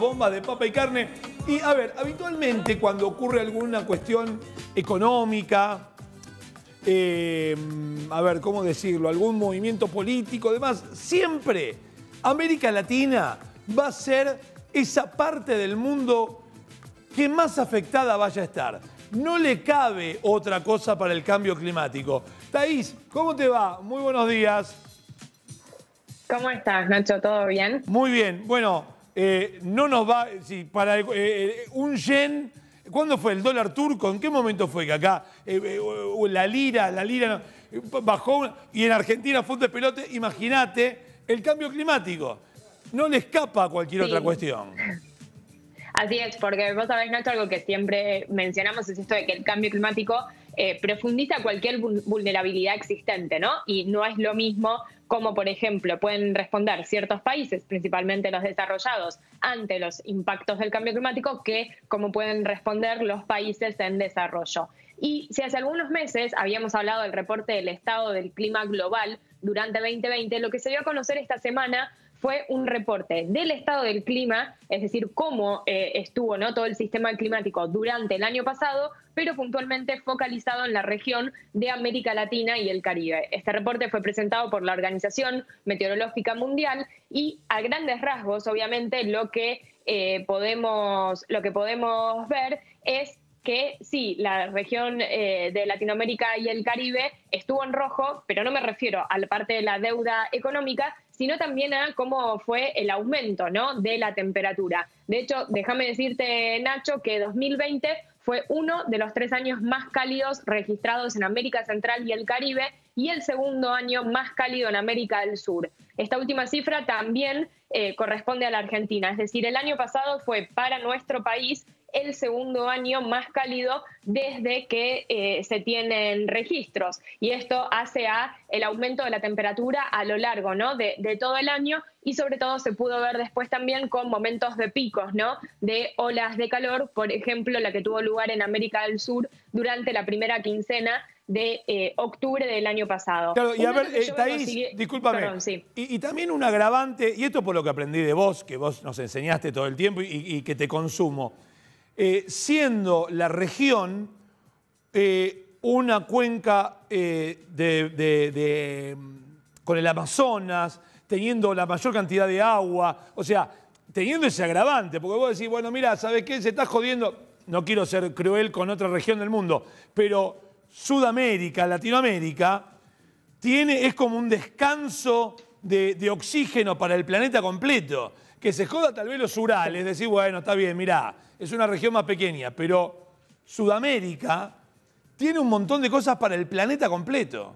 Bomba de papa y carne. Y a ver, habitualmente cuando ocurre alguna cuestión económica, eh, a ver, ¿cómo decirlo? Algún movimiento político, demás, siempre América Latina va a ser esa parte del mundo que más afectada vaya a estar. No le cabe otra cosa para el cambio climático. Thaís, ¿cómo te va? Muy buenos días. ¿Cómo estás, Nacho? ¿Todo bien? Muy bien. Bueno, eh, no nos va, si para eh, eh, un yen, ¿cuándo fue el dólar turco? ¿En qué momento fue que acá la lira, la lira bajó y en Argentina fue un despelote? Imagínate el cambio climático. No le escapa a cualquier otra cuestión. Así es, porque vos sabés, Nacho, algo que siempre mencionamos es esto de que el cambio climático profundiza cualquier vulnerabilidad existente, ¿no? Y no es lo mismo como por ejemplo pueden responder ciertos países, principalmente los desarrollados, ante los impactos del cambio climático, que como pueden responder los países en desarrollo. Y si hace algunos meses habíamos hablado del reporte del estado del clima global durante 2020, lo que se dio a conocer esta semana fue un reporte del estado del clima, es decir, cómo eh, estuvo ¿no? todo el sistema climático durante el año pasado, pero puntualmente focalizado en la región de América Latina y el Caribe. Este reporte fue presentado por la Organización Meteorológica Mundial y a grandes rasgos, obviamente, lo que, eh, podemos, lo que podemos ver es que sí, la región eh, de Latinoamérica y el Caribe estuvo en rojo, pero no me refiero a la parte de la deuda económica, sino también a cómo fue el aumento ¿no? de la temperatura. De hecho, déjame decirte, Nacho, que 2020 fue uno de los tres años más cálidos registrados en América Central y el Caribe y el segundo año más cálido en América del Sur. Esta última cifra también eh, corresponde a la Argentina, es decir, el año pasado fue para nuestro país el segundo año más cálido desde que eh, se tienen registros. Y esto hace a el aumento de la temperatura a lo largo ¿no? de, todo el año y sobre todo se pudo ver después también con momentos de picos, ¿no? de olas de calor, por ejemplo, la que tuvo lugar en América del Sur durante la primera quincena de eh, octubre del año pasado. Claro, y a ver, eh, discúlpame. y, también un agravante, y esto por lo que aprendí de vos, que vos nos enseñaste todo el tiempo y que te consumo. Eh, siendo la región eh, una cuenca eh, con el Amazonas, teniendo la mayor cantidad de agua, o sea, teniendo ese agravante, porque vos decís, bueno, mira, ¿sabes qué? Se está jodiendo, no quiero ser cruel con otra región del mundo, pero Sudamérica, Latinoamérica, tiene, es como un descanso de, de oxígeno para el planeta completo. Que se joda tal vez los Urales, decir, bueno, está bien, mirá, es una región más pequeña, pero Sudamérica tiene un montón de cosas para el planeta completo.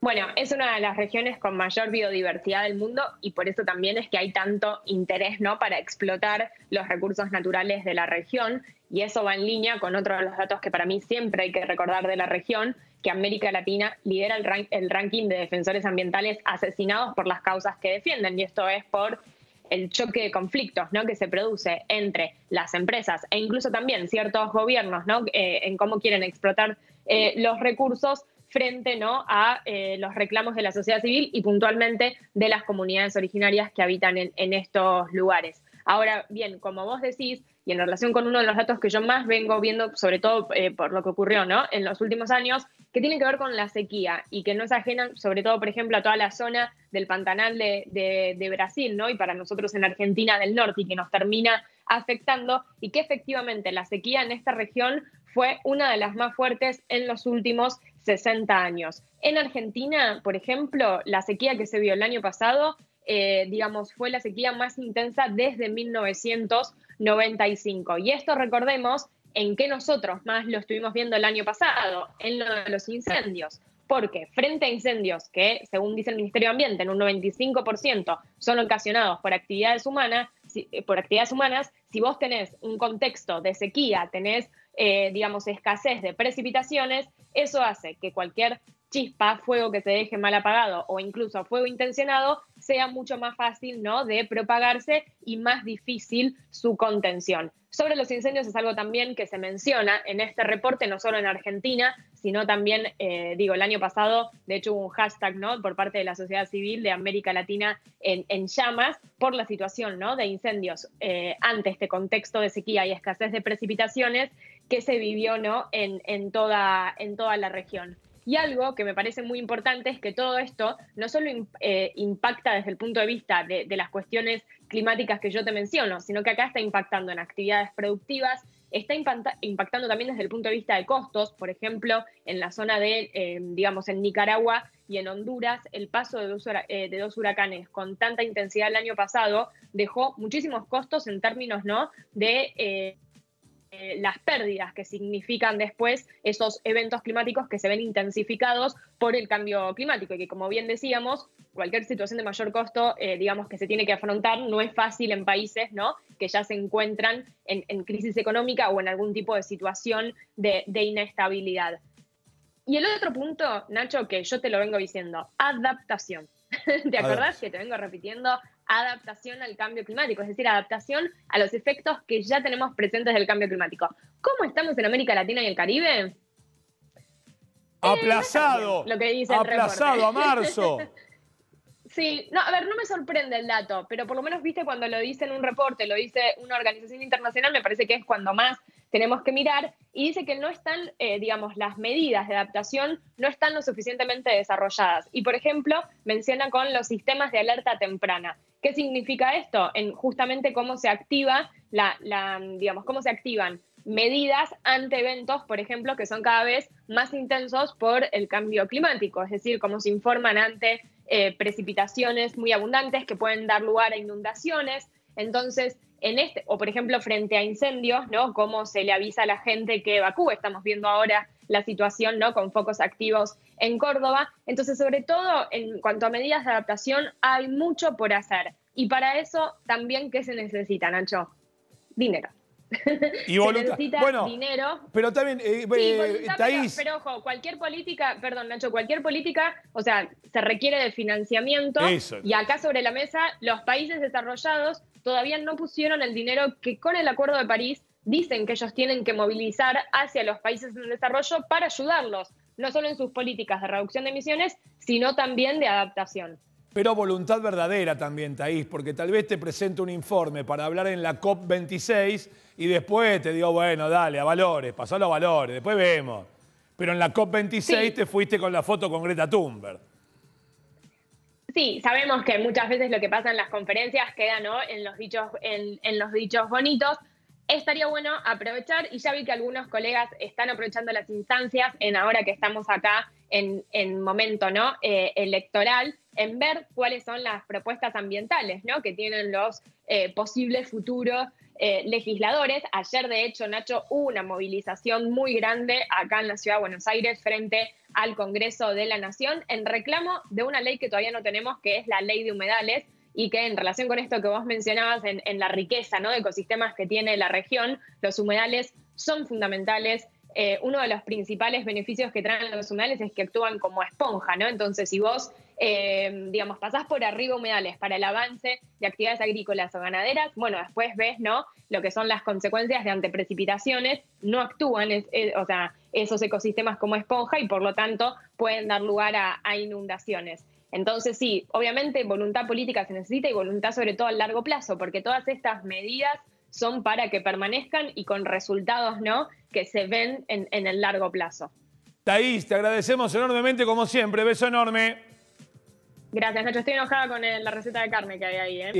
Bueno, es una de las regiones con mayor biodiversidad del mundo y por eso también es que hay tanto interés ¿no? para explotar los recursos naturales de la región y eso va en línea con otro de los datos que para mí siempre hay que recordar de la región, que América Latina lidera el, el ranking de defensores ambientales asesinados por las causas que defienden y esto es por el choque de conflictos ¿no? que se produce entre las empresas e incluso también ciertos gobiernos ¿no? Eh, en cómo quieren explotar eh, los recursos frente ¿no? a eh, los reclamos de la sociedad civil y puntualmente de las comunidades originarias que habitan en, estos lugares. Ahora bien, como vos decís, y en relación con uno de los datos que yo más vengo viendo, sobre todo por lo que ocurrió ¿no? en los últimos años, que tiene que ver con la sequía y que no es ajena, sobre todo, por ejemplo, a toda la zona del Pantanal de, Brasil, ¿no? Y para nosotros en Argentina del Norte y que nos termina afectando y que efectivamente la sequía en esta región fue una de las más fuertes en los últimos 60 años. En Argentina, por ejemplo, la sequía que se vio el año pasado, eh, digamos, fue la sequía más intensa desde 1995. Y esto, recordemos, en qué nosotros más lo estuvimos viendo el año pasado, en lo de los incendios. Porque frente a incendios que, según dice el Ministerio de Ambiente, en un 95% son ocasionados por actividades humanas, eh, por actividades humanas, si vos tenés un contexto de sequía, tenés, eh, digamos, escasez de precipitaciones, eso hace que cualquier chispa, fuego que se deje mal apagado o incluso fuego intencionado, sea mucho más fácil ¿no? de propagarse y más difícil su contención. Sobre los incendios es algo también que se menciona en este reporte, no solo en Argentina, sino también, eh, digo, el año pasado, de hecho hubo un hashtag ¿no? por parte de la sociedad civil de América Latina en, llamas por la situación ¿no? de incendios eh, ante este contexto de sequía y escasez de precipitaciones que se vivió ¿no? en, en, toda, en toda la región. Y algo que me parece muy importante es que todo esto no solo eh, impacta desde el punto de vista de, las cuestiones climáticas que yo te menciono, sino que acá está impactando en actividades productivas, está impactando también desde el punto de vista de costos. Por ejemplo, en la zona de, eh, digamos, en Nicaragua y en Honduras, el paso de dos, eh, de dos, huracanes con tanta intensidad el año pasado dejó muchísimos costos en términos, ¿no? De eh, las pérdidas que significan después esos eventos climáticos que se ven intensificados por el cambio climático y que como bien decíamos, cualquier situación de mayor costo, eh, digamos que se tiene que afrontar, no es fácil en países ¿no? que ya se encuentran en, crisis económica o en algún tipo de situación de, de inestabilidad. Y el otro punto, Nacho, que yo te lo vengo diciendo, adaptación. ¿Te acordás que te vengo repitiendo adaptación al cambio climático? Es decir, adaptación a los efectos que ya tenemos presentes del cambio climático. ¿Cómo estamos en América Latina y el Caribe? Eh, aplazado. lo que dice aplazado a marzo. Sí, no, a ver, no me sorprende el dato, pero por lo menos, viste, cuando lo dice en un reporte, lo dice una organización internacional, me parece que es cuando más tenemos que mirar, y dice que no están, eh, digamos, las medidas de adaptación no están lo suficientemente desarrolladas. Y, por ejemplo, menciona con los sistemas de alerta temprana. ¿Qué significa esto? En justamente cómo se activa la, la digamos, cómo se activan medidas ante eventos, por ejemplo, que son cada vez más intensos por el cambio climático, es decir, cómo se informan ante eh, precipitaciones muy abundantes que pueden dar lugar a inundaciones. Entonces, en este, o por ejemplo, frente a incendios, ¿no? Cómo se le avisa a la gente que evacúe. Estamos viendo ahora la situación, ¿no? Con focos activos en Córdoba. Entonces, sobre todo en cuanto a medidas de adaptación, hay mucho por hacer. Y para eso también, ¿qué se necesita, Nacho? Dinero. Y voluntad. bueno, dinero. Pero también, eh, eh, pero, ojo, cualquier política, perdón, Nacho, cualquier política, o sea, se requiere de financiamiento. Y acá sobre la mesa, los países desarrollados todavía no pusieron el dinero que con el Acuerdo de París dicen que ellos tienen que movilizar hacia los países en desarrollo para ayudarlos, no solo en sus políticas de reducción de emisiones, sino también de adaptación. Pero voluntad verdadera también, Taís, porque tal vez te presento un informe para hablar en la COP26 y después te digo, bueno, dale, a valores, pasalo a valores, después vemos. Pero en la COP26 te fuiste con la foto con Greta Thunberg. Sí, sabemos que muchas veces lo que pasa en las conferencias queda ¿no? en, los dichos, en, los dichos bonitos. Estaría bueno aprovechar, y ya vi que algunos colegas están aprovechando las instancias en ahora que estamos acá en, en momento ¿no? Eh, electoral, en ver cuáles son las propuestas ambientales ¿no? que tienen los eh, posibles futuros eh, legisladores. Ayer, de hecho, Nacho, hubo una movilización muy grande acá en la ciudad de Buenos Aires frente al Congreso de la Nación en reclamo de una ley que todavía no tenemos, que es la ley de humedales, y que en relación con esto que vos mencionabas en, en la riqueza ¿no? de ecosistemas que tiene la región, los humedales son fundamentales eh, uno de los principales beneficios que traen los humedales es que actúan como esponja, ¿no? Entonces, si vos, eh, digamos, pasás por arriba humedales para el avance de actividades agrícolas o ganaderas, bueno, después ves, ¿no? Lo que son las consecuencias de anteprecipitaciones, no actúan, o sea, esos ecosistemas como esponja y por lo tanto pueden dar lugar a inundaciones. Entonces, sí, obviamente voluntad política se necesita y voluntad sobre todo a largo plazo, porque todas estas medidas son para que permanezcan y con resultados ¿no? que se ven en, en el largo plazo. Taís, te agradecemos enormemente como siempre. Beso enorme. Gracias, Nacho. Estoy enojada con la receta de carne que hay ahí. ¿eh?